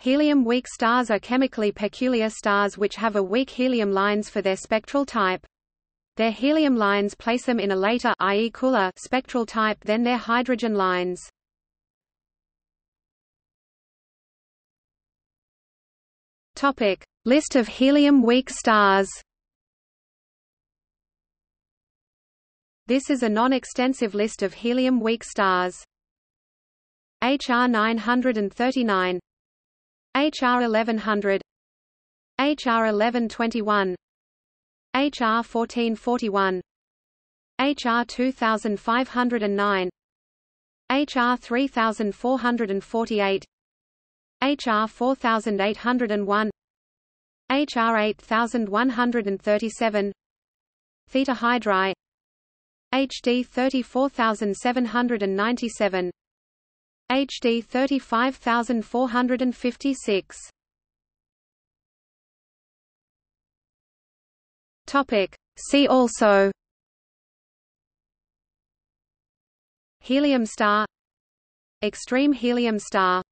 Helium-weak stars are chemically peculiar stars which have a weak helium lines for their spectral type. Their helium lines place them in a later i.e. cooler spectral type than their hydrogen lines. Topic: List of helium-weak stars. This is a non-extensive list of helium-weak stars. HR 939 HR 1100 HR 1121 HR 1441 HR 2509 HR 3448 HR 4801 HR 8137 Theta Hydrae HD 34797 HD 35456 Topic. See also. Helium star. Extreme helium star